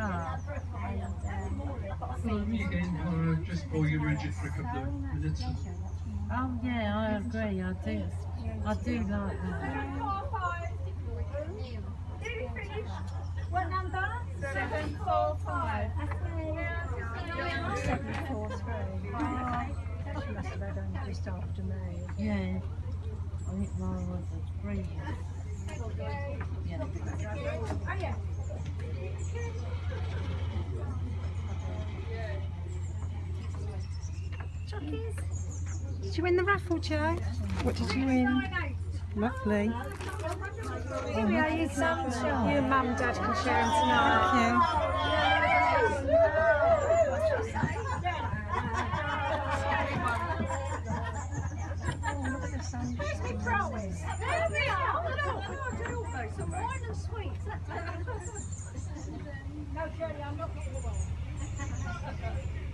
Ah, Well, you again, uh, just bore you rigid for a couple of minutes. oh yeah, I agree. I do. I do like that. What number? Seven four five. Seven four three. She must have had only just after me. Yeah. I think mine was a three. Did you win the raffle, Jo? What did you win? Lovely. Here we are, you, some, you and mum and dad can share them tonight. No, Shirley, I'm not getting the one.